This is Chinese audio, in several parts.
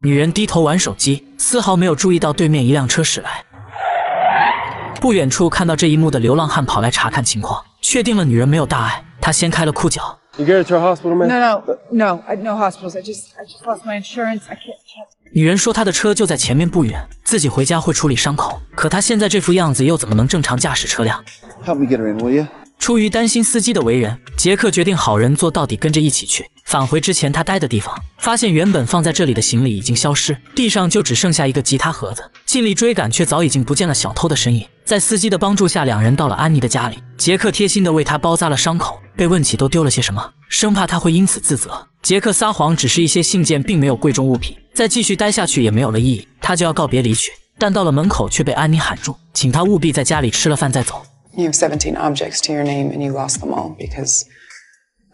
女人低头玩手机，丝毫没有注意到对面一辆车驶来。不远处看到这一幕的流浪汉跑来查看情况，确定了女人没有大碍，他掀开了裤脚。You get to a hospital, man? No, no, no, I- no hospitals. I just, I just lost my insurance. I can't. can't. 女人说她的车就在前面不远，自己回家会处理伤口。可她现在这副样子，又怎么能正常驾驶车辆？Help me get her in, will you? 出于担心司机的为人，杰克决定好人做到底，跟着一起去。返回之前他待的地方，发现原本放在这里的行李已经消失，地上就只剩下一个吉他盒子。尽力追赶，却早已经不见了小偷的身影。在司机的帮助下，两人到了安妮的家里。杰克贴心地为她包扎了伤口，被问起都丢了些什么，生怕她会因此自责。杰克撒谎，只是一些信件，并没有贵重物品。再继续待下去也没有了意义，他就要告别离去。但到了门口，却被安妮喊住，请他务必在家里吃了饭再走。You have 17 objects to your name and you lost them all because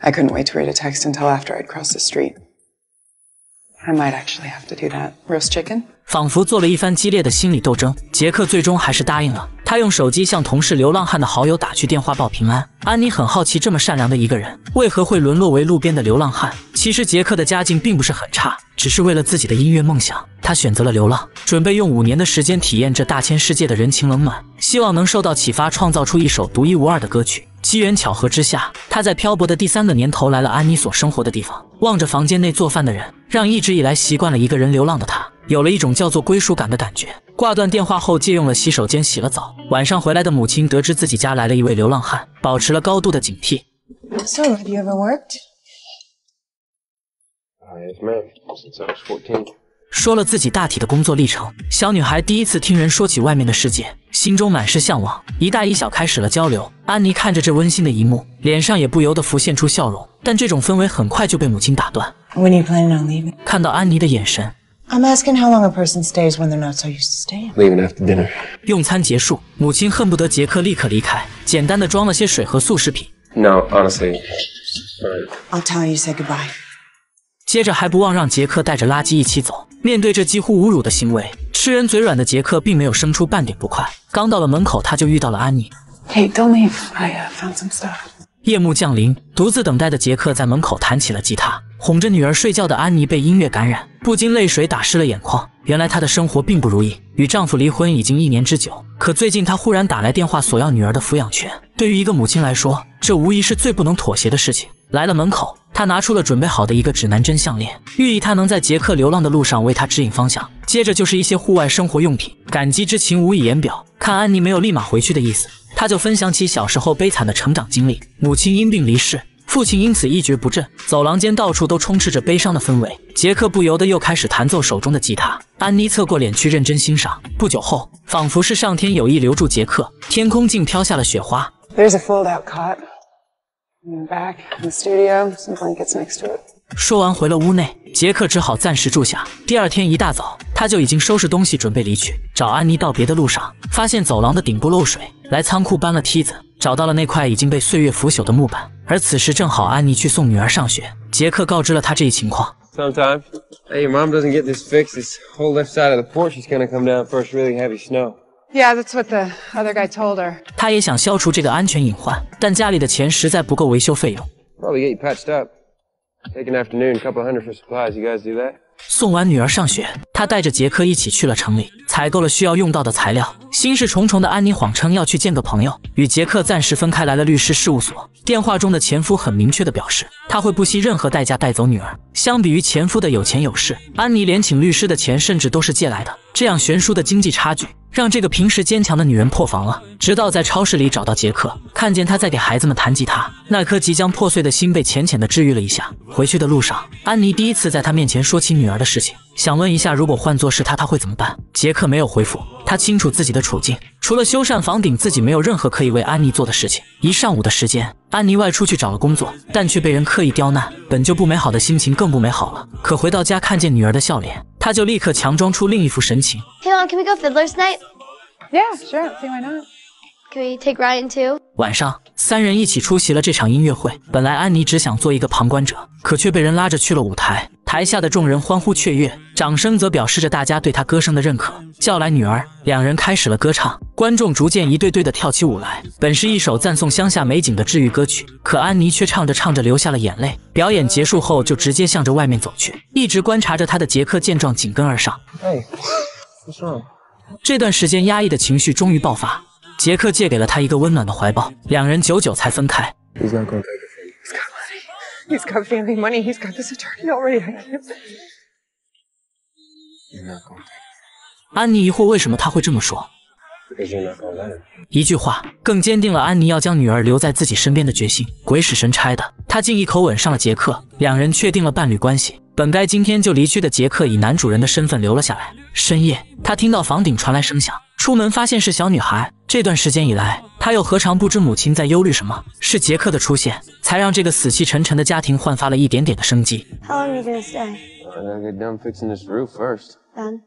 I couldn't wait to read a text until after I'd crossed the street. I might actually have to do that. Roast chicken? 仿佛做了一番激烈的心理斗争，杰克最终还是答应了。他用手机向同事流浪汉的好友打去电话报平安。安妮很好奇，这么善良的一个人，为何会沦落为路边的流浪汉？其实杰克的家境并不是很差，只是为了自己的音乐梦想，他选择了流浪，准备用五年的时间体验这大千世界的人情冷暖，希望能受到启发，创造出一首独一无二的歌曲。机缘巧合之下，他在漂泊的第三个年头来了安妮所生活的地方。望着房间内做饭的人，让一直以来习惯了一个人流浪的他，有了一种叫做归属感的感觉。挂断电话后，借用了洗手间洗了澡。晚上回来的母亲得知自己家来了一位流浪汉，保持了高度的警惕。So, have you ever worked? Oh, yes, ma'am. Since I was 14. 说了自己大体的工作历程，小女孩第一次听人说起外面的世界，心中满是向往。一大一小开始了交流。安妮看着这温馨的一幕，脸上也不由得浮现出笑容。但这种氛围很快就被母亲打断。When are you planning on leaving? 看到安妮的眼神，I'm asking how long a person stays when they're not so used to staying. Leaving after dinner. 用餐结束，母亲恨不得杰克立刻离开，简单的装了些水和速食品，No, honestly. Sorry. I'll tell you say goodbye. 接着还不忘让杰克带着垃圾一起走。面对这几乎侮辱的行为，吃人嘴软的杰克并没有生出半点不快。刚到了门口，他就遇到了安妮。Hey, don't leave. I uh, found some stuff. 夜幕降临，独自等待的杰克在门口弹起了吉他，哄着女儿睡觉的安妮被音乐感染，不禁泪水打湿了眼眶。原来她的生活并不如意，与丈夫离婚已经一年之久，可最近她忽然打来电话索要女儿的抚养权。对于一个母亲来说，这无疑是最不能妥协的事情。来了门口，他拿出了准备好的一个指南针项链，寓意他能在杰克流浪的路上为他指引方向。接着就是一些户外生活用品，感激之情无以言表。看安妮没有立马回去的意思。他就分享起小时候悲惨的成长经历，母亲因病离世，父亲因此一蹶不振，走廊间到处都充斥着悲伤的氛围。杰克不由得又开始弹奏手中的吉他，安妮侧过脸去认真欣赏。不久后，仿佛是上天有意留住杰克，天空竟飘下了雪花。There's a fold out cot. Back, in the studio, some blankets next to it. 说完回了屋内，杰克只好暂时住下。第二天一大早，他就已经收拾东西准备离去。找安妮道别的路上，发现走廊的顶部漏水，来仓库搬了梯子，找到了那块已经被岁月腐朽的木板。而此时正好安妮去送女儿上学，杰克告知了他这一情况。Sometimes. Hey, your mom doesn't get this fixed. This whole left side of the porch is gonna come down first really heavy snow. Yeah, that's what the other guy told her. 他也想消除这个安全隐患，但家里的钱实在不够维修费用。Probably get you patched up. Take an afternoon, couple hundred for supplies. You guys do that? 送完女儿上学，他带着杰克一起去了城里，采购了需要用到的材料。心事重重的安妮谎称要去见个朋友，与杰克暂时分开，来了律师事务所。电话中的前夫很明确的表示，他会不惜任何代价带走女儿。相比于前夫的有钱有势，安妮连请律师的钱甚至都是借来的。这样悬殊的经济差距，让这个平时坚强的女人破防了。直到在超市里找到杰克，看见他在给孩子们弹吉他，那颗即将破碎的心被浅浅的治愈了一下。回去的路上，安妮第一次在他面前说起女儿的事情，想问一下，如果换作是他，他会怎么办？杰克没有回复，他清楚自己的处境，除了修缮房顶，自己没有任何可以为安妮做的事情。一上午的时间，安妮外出去找了工作，但却被人刻意刁难，本就不美好的心情更不美好了。可回到家看见女儿的笑脸，他就立刻强装出另一副神情。Hey, Mom, can we go fiddlers tonight? Yeah, sure. See why not. Can we take Ryan too? 晚上，三人一起出席了这场音乐会。本来安妮只想做一个旁观者，可却被人拉着去了舞台。台下的众人欢呼雀跃，掌声则表示着大家对他歌声的认可。叫来女儿，两人开始了歌唱，观众逐渐一对对的跳起舞来。本是一首赞颂乡下美景的治愈歌曲，可安妮却唱着唱着流下了眼泪。表演结束后，就直接向着外面走去。一直观察着他的杰克见状，紧跟而上。Hey, what's wrong? 这段时间压抑的情绪终于爆发，杰克借给了他一个温暖的怀抱，两人久久才分开。He's not gonna take it from you. He's got family money. He's got this attorney already. I can't. You're not gonna take 安妮疑惑为什么他会这么说.一句话更坚定了安妮要将女儿留在自己身边的决心。鬼使神差的，她竟一口吻上了杰克，两人确定了伴侣关系。本该今天就离去的杰克以男主人的身份留了下来。深夜，他听到房顶传来声响，出门发现是小女孩。这段时间以来，他又何尝不知母亲在忧虑什么？是杰克的出现，才让这个死气沉沉的家庭焕发了一点点的生机。How long are you gonna stay? I gotta get done fixing this roof first. 然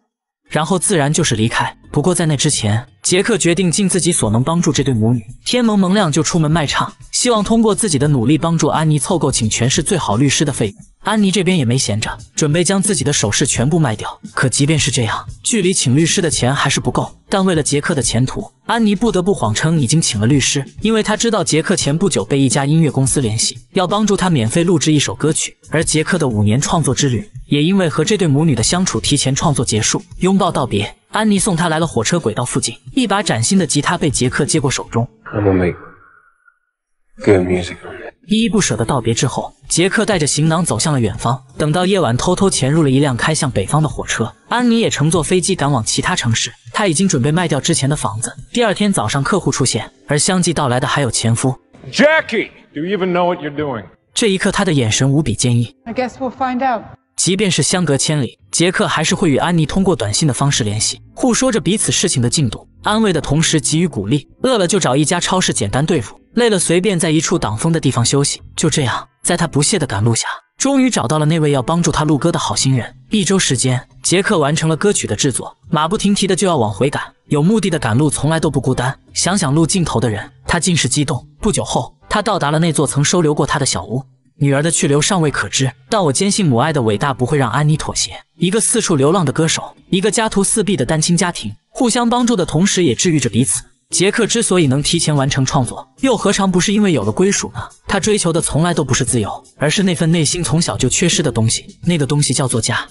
然后自然就是离开。不过在那之前，杰克决定尽自己所能帮助这对母女。天蒙蒙亮就出门卖唱，希望通过自己的努力帮助安妮凑够请全市最好律师的费用。安妮这边也没闲着，准备将自己的首饰全部卖掉。可即便是这样，距离请律师的钱还是不够。但为了杰克的前途，安妮不得不谎称已经请了律师，因为她知道杰克前不久被一家音乐公司联系，要帮助他免费录制一首歌曲。而杰克的五年创作之旅，也因为和这对母女的相处提前创作结束，拥抱道别。安妮送他来了火车轨道附近，一把崭新的吉他被杰克接过手中。I'm 依依不舍的道别之后，杰克带着行囊走向了远方。等到夜晚，偷偷潜入了一辆开向北方的火车。安妮也乘坐飞机赶往其他城市。她已经准备卖掉之前的房子。第二天早上，客户出现，而相继到来的还有前夫。Jackie, do you even know what you're doing? 这一刻，他的眼神无比坚毅。I guess we'll find out. 即便是相隔千里，杰克还是会与安妮通过短信的方式联系，互说着彼此事情的进度，安慰的同时给予鼓励。饿了就找一家超市简单对付，累了随便在一处挡风的地方休息。就这样，在他不懈的赶路下，终于找到了那位要帮助他录歌的好心人。一周时间，杰克完成了歌曲的制作，马不停蹄的就要往回赶。有目的的赶路从来都不孤单。想想路尽头的人，他尽是激动。不久后，他到达了那座曾收留过他的小屋。女儿的去留尚未可知，但我坚信母爱的伟大不会让安妮妥协。一个四处流浪的歌手，一个家徒四壁的单亲家庭，互相帮助的同时也治愈着彼此。杰克之所以能提前完成创作，又何尝不是因为有了归属呢？他追求的从来都不是自由，而是那份内心从小就缺失的东西，那个东西叫做家。